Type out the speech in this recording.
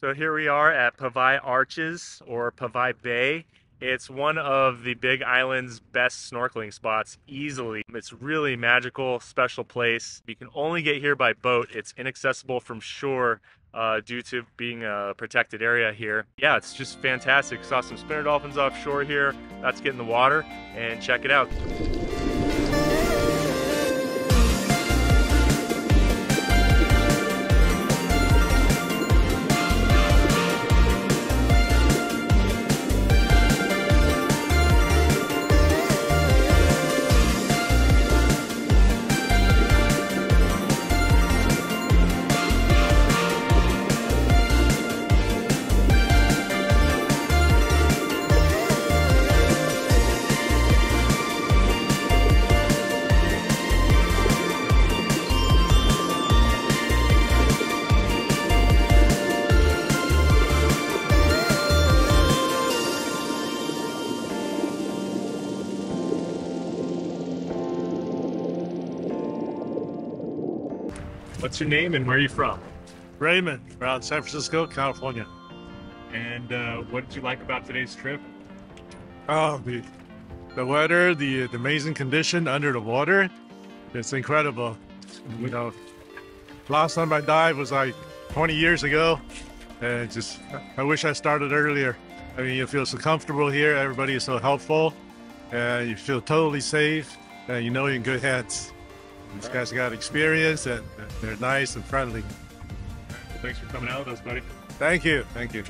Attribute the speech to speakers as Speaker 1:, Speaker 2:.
Speaker 1: So here we are at Pawai Arches or Pawai Bay. It's one of the Big Island's best snorkeling spots easily. It's really magical, special place. You can only get here by boat. It's inaccessible from shore uh, due to being a protected area here. Yeah, it's just fantastic. Saw some spinner dolphins offshore here. Let's get in the water and check it out. What's your name and where are you from?
Speaker 2: Raymond, around San Francisco, California.
Speaker 1: And uh, what did you like about today's trip?
Speaker 2: Oh, the, the weather, the, the amazing condition under the water, it's incredible. You know, last time I dived was like 20 years ago, and just I wish I started earlier. I mean, you feel so comfortable here. Everybody is so helpful, and you feel totally safe, and you know you're in good hands. These guys got experience, and they're nice and friendly.
Speaker 1: Thanks for coming out with us, buddy.
Speaker 2: Thank you. Thank you.